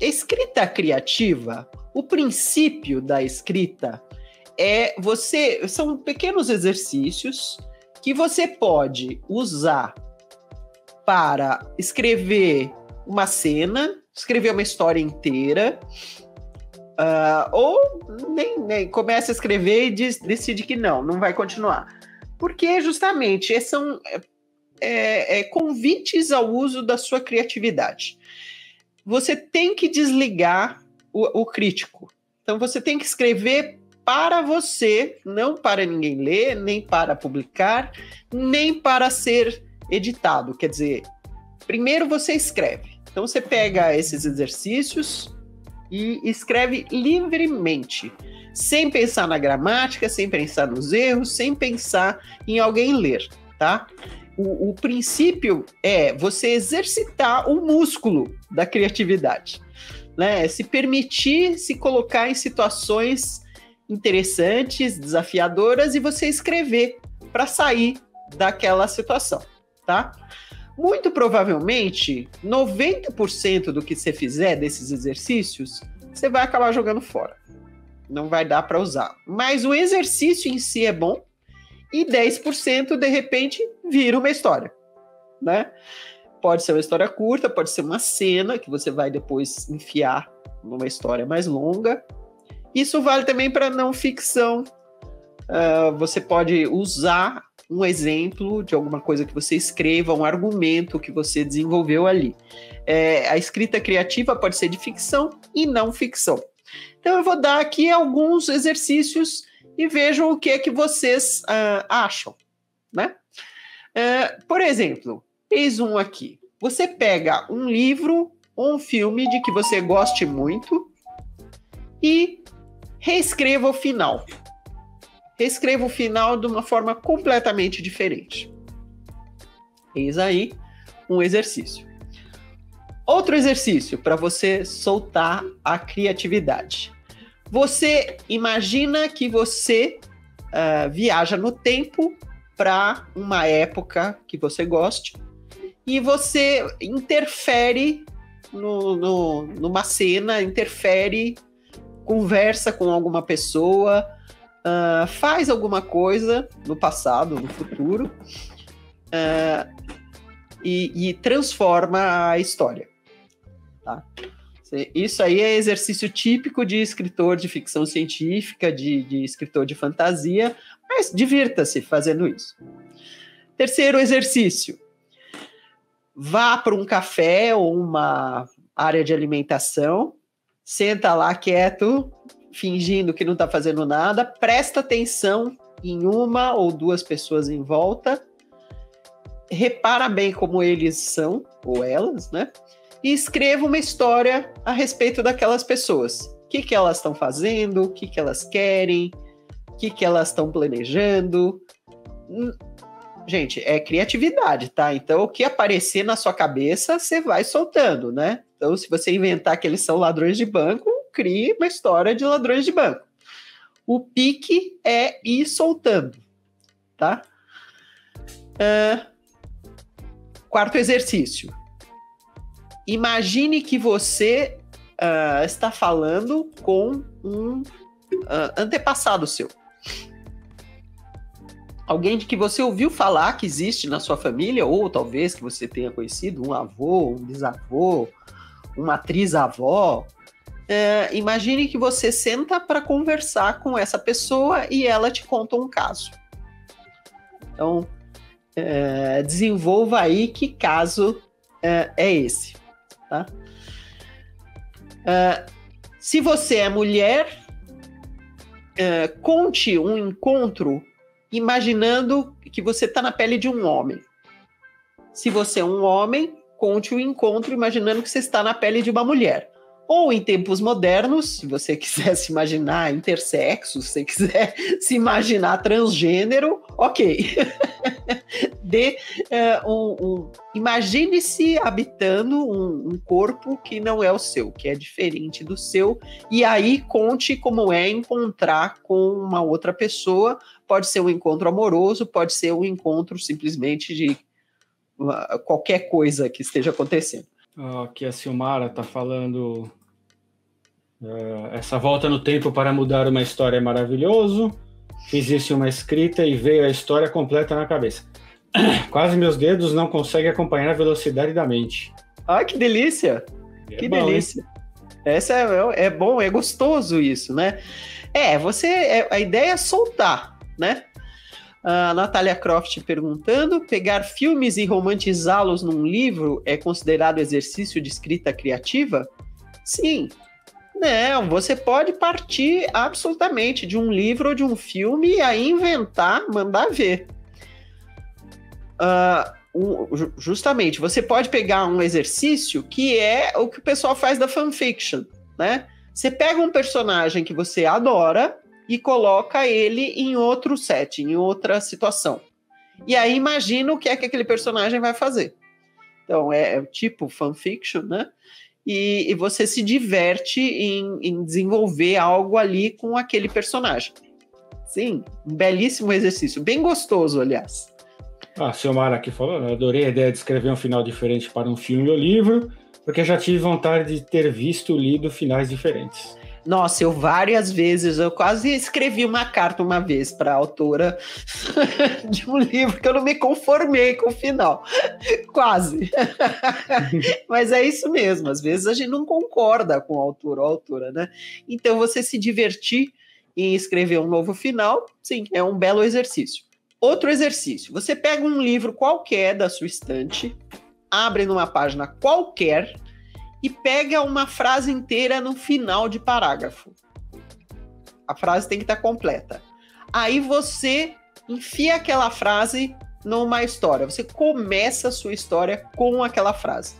escrita criativa, o princípio da escrita é você. São pequenos exercícios que você pode usar para escrever uma cena, escrever uma história inteira, uh, ou nem, nem começa a escrever e diz, decide que não, não vai continuar. Porque justamente são é, é, convites ao uso da sua criatividade. Você tem que desligar o, o crítico. Então você tem que escrever para você, não para ninguém ler, nem para publicar, nem para ser editado. Quer dizer, primeiro você escreve. Então você pega esses exercícios e escreve livremente, sem pensar na gramática, sem pensar nos erros, sem pensar em alguém ler, tá? O, o princípio é você exercitar o músculo da criatividade, né? Se permitir se colocar em situações interessantes, desafiadoras e você escrever para sair daquela situação, tá? Muito provavelmente, 90% do que você fizer desses exercícios, você vai acabar jogando fora. Não vai dar para usar. Mas o exercício em si é bom e 10% de repente vira uma história, né? Pode ser uma história curta, pode ser uma cena que você vai depois enfiar numa história mais longa, isso vale também para não ficção. Uh, você pode usar um exemplo de alguma coisa que você escreva, um argumento que você desenvolveu ali. É, a escrita criativa pode ser de ficção e não ficção. Então eu vou dar aqui alguns exercícios e vejam o que é que vocês uh, acham, né? Uh, por exemplo, eis um aqui. Você pega um livro ou um filme de que você goste muito e reescreva o final. Reescreva o final de uma forma completamente diferente. Eis aí um exercício. Outro exercício para você soltar a criatividade. Você imagina que você uh, viaja no tempo para uma época que você goste e você interfere no, no, numa cena, interfere conversa com alguma pessoa, uh, faz alguma coisa no passado, no futuro, uh, e, e, transforma a história. Tá? Isso aí é exercício típico de escritor de ficção científica, de, de escritor de fantasia, mas divirta-se fazendo isso. Terceiro exercício. Vá para um café ou uma área de alimentação senta lá quieto, fingindo que não está fazendo nada, presta atenção em uma ou duas pessoas em volta, repara bem como eles são, ou elas, né? E escreva uma história a respeito daquelas pessoas. O que, que elas estão fazendo, o que, que elas querem, o que, que elas estão planejando. Hum, gente, é criatividade, tá? Então, o que aparecer na sua cabeça, você vai soltando, né? Então, se você inventar que eles são ladrões de banco, crie uma história de ladrões de banco. O pique é ir soltando, tá? Uh, quarto exercício. Imagine que você uh, está falando com um uh, antepassado seu. Alguém de que você ouviu falar que existe na sua família, ou talvez que você tenha conhecido, um avô, um bisavô, uma atriz avó, é, imagine que você senta para conversar com essa pessoa e ela te conta um caso. Então, é, desenvolva aí que caso é, é esse. Tá? É, se você é mulher, é, conte um encontro imaginando que você está na pele de um homem. Se você é um homem, conte o um encontro imaginando que você está na pele de uma mulher. Ou em tempos modernos, se você quiser se imaginar intersexo, se você quiser se imaginar transgênero, ok. De, uh, um, um, Imagine-se habitando um, um, corpo que não é o seu, que é diferente do seu, e aí conte como é encontrar com uma outra pessoa. Pode ser um encontro amoroso, pode ser um encontro simplesmente de qualquer coisa que esteja acontecendo. Aqui a Silmara está falando Uh, essa volta no tempo para mudar uma história é maravilhoso. Fiz isso em uma escrita e veio a história completa na cabeça. Quase meus dedos não conseguem acompanhar a velocidade da mente. Ah, que delícia! É que bom, delícia! Hein? Essa é, é bom, é gostoso isso, né? É, você. É, a ideia é soltar, né? A Natália Croft perguntando: pegar filmes e romantizá-los num livro é considerado exercício de escrita criativa? Sim. Não, você pode partir absolutamente de um livro ou de um filme e aí inventar, mandar ver. Uh, justamente, você pode pegar um exercício que é o que o pessoal faz da fanfiction, né? Você pega um personagem que você adora e coloca ele em outro set, em outra situação. E aí imagina o que é que aquele personagem vai fazer. Então, é, é tipo fanfiction, né? E, e você se diverte em, em desenvolver algo ali com aquele personagem. Sim, um belíssimo exercício, bem gostoso, aliás. Ah, seu Mara aqui falou, eu adorei a ideia de escrever um final diferente para um filme ou livro, porque já tive vontade de ter visto e lido finais diferentes. Nossa, eu várias vezes, eu quase escrevi uma carta uma vez para a autora de um livro que eu não me conformei com o final. quase. Mas é isso mesmo, às vezes a gente não concorda com o autor ou a autora, né? Então você se divertir em escrever um novo final, sim, é um belo exercício. Outro exercício: você pega um livro qualquer da sua estante, abre numa página qualquer e pega uma frase inteira no final de parágrafo. A frase tem que estar completa. Aí você enfia aquela frase numa história. Você começa a sua história com aquela frase.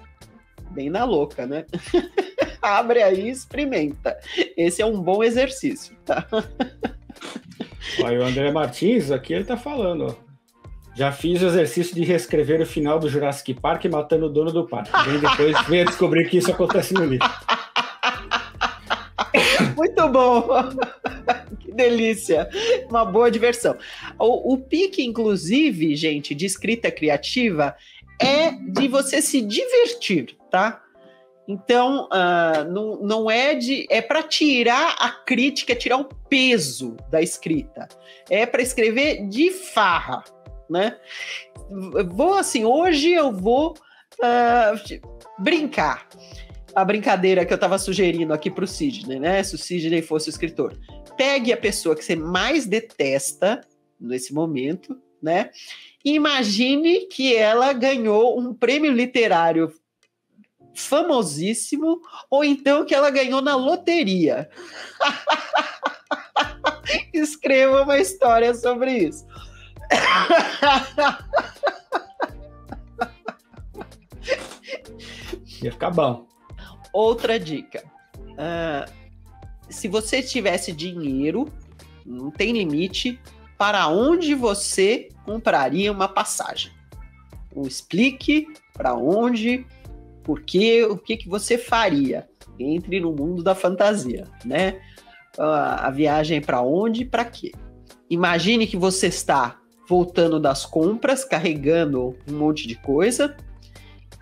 Bem na louca, né? Abre aí e experimenta. Esse é um bom exercício, tá? Aí o André Martins, aqui ele tá falando, ó. Já fiz o exercício de reescrever o final do Jurassic Park matando o dono do parque. Vem depois venha descobrir que isso acontece no livro. Muito bom! que delícia! Uma boa diversão. O, o pique, inclusive, gente, de escrita criativa é de você se divertir, tá? Então, uh, não, não é de. É para tirar a crítica, tirar o peso da escrita. É para escrever de farra, né? Vou assim, hoje eu vou uh, brincar. A brincadeira que eu estava sugerindo aqui para o Sidney, né? Se o Sidney fosse o escritor. Pegue a pessoa que você mais detesta nesse momento, né? E imagine que ela ganhou um prêmio literário famosíssimo, ou então que ela ganhou na loteria. Escreva uma história sobre isso. Ia ficar bom. Outra dica. Uh, se você tivesse dinheiro, não tem limite, para onde você compraria uma passagem? Então, explique para onde porque o que, que você faria? Entre no mundo da fantasia, né? Uh, a viagem é para onde e para quê? Imagine que você está voltando das compras, carregando um monte de coisa,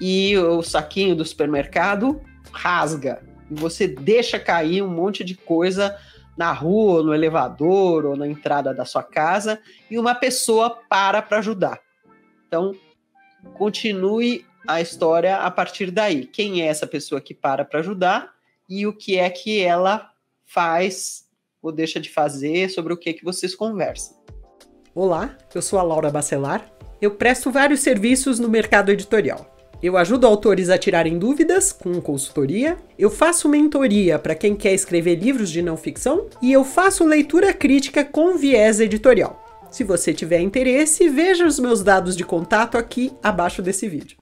e o saquinho do supermercado rasga. E você deixa cair um monte de coisa na rua, no elevador ou na entrada da sua casa, e uma pessoa para para ajudar. Então, continue a história a partir daí. Quem é essa pessoa que para para ajudar e o que é que ela faz ou deixa de fazer, sobre o que que vocês conversam. Olá, eu sou a Laura Bacelar. Eu presto vários serviços no mercado editorial. Eu ajudo autores a tirarem dúvidas com consultoria, eu faço mentoria para quem quer escrever livros de não ficção e eu faço leitura crítica com viés editorial. Se você tiver interesse, veja os meus dados de contato aqui abaixo desse vídeo.